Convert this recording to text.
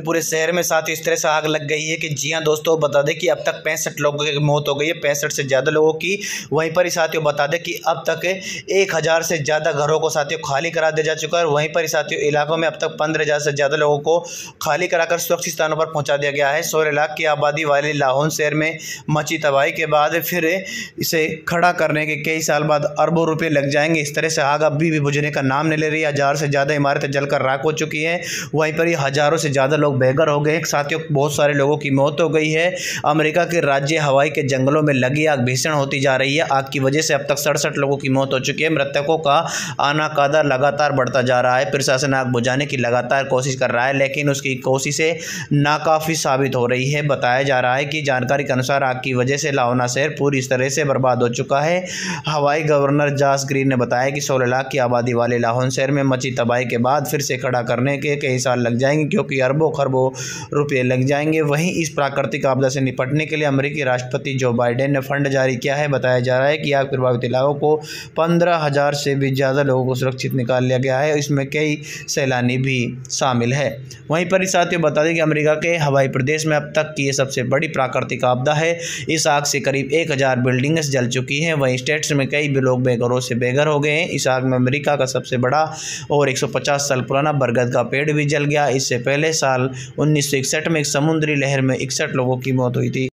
पूरे शहर में साथ इस तरह से आग लग गई है कि जी हाँ दोस्तों बता दें कि अब तक पैंसठ लोगों की मौत हो गई है, पैंसठ से ज़्यादा लोगों की। वहीं पर ही साथियों, बता दें कि अब तक एक हज़ार से ज़्यादा घरों को साथियों खाली करा दिया जा चुका है वहीं पर ही साथियों, इलाकों में अब तक पंद्रह से ज़्यादा लोगों को खाली कराकर सुरक्षित स्थानों पर पहुँचा दिया गया है। सोलह लाख की आबादी वाले लाहौन शहर में मची तबाही के बाद फिर इसे खड़ा करने के कई साल बाद अरबों रुपये लग जाएँगे। इस तरह से आग अभी भी बुझने का नाम नहीं ले रही हज़ार से ज़्यादा इमारतें जलकर राख हो चुकी हैं। वहीं पर ही हज़ारों से ज़्यादा लोग बेघर हो गए। साथियों, बहुत सारे लोगों की मौत हो गई है। अमेरिका के राज्य हवाई के जंगलों में लगी आग, भीषण होती जा रही है। आग की वजह से अब तक सड़सठ लोगों की मौत हो चुकी है। मृतकों का आना कादा लगातार बढ़ता जा रहा है। प्रशासन आग बुझाने की लगातार कोशिश कर रहा है, लेकिन उसकी कोशिशें नाकाफ़ी साबित हो रही है। बताया जा रहा है कि जानकारी के अनुसार आग की वजह से लाहौना शहर पूरी तरह से बर्बाद हो चुका है। हवाई गवर्नर जास ग्रीन ने बताया कि सोलह लाख की आबादी वाले लाहौन शहर में मची तबाही के बाद फिर से खड़ा करने के कई साल लग जाएँगे, क्योंकि अरबों खरबों रुपये लग जाएँगे। वहीं इस प्राकृतिक आपदा से निपटने के लिए अमरीकी राष्ट्रपति जो बाइडेन ने फंड जारी किया है, बताया जा रहा है कि आग प्रभावित इलाकों को पंद्रह से भी ज़्यादा लोगों को सुरक्षित निकाल लिया गया है। इसमें कई सैलानी भी शामिल है। वहीं पर साथ ही बता दें कि अमेरिका के हवाई प्रदेश में अब तक की ये सबसे बड़ी प्राकृतिक आपदा है। इस आग से करीब एक हज़ार बिल्डिंग्स जल चुकी हैं। वहीं स्टेट्स में कई भी लोग बेघरों से बेघर हो गए हैं। इस आग में अमेरिका का सबसे बड़ा और 150 साल पुराना बरगद का पेड़ भी जल गया। इससे पहले साल उन्नीस में एक समुद्री लहर में इकसठ लोगों की मौत हुई थी।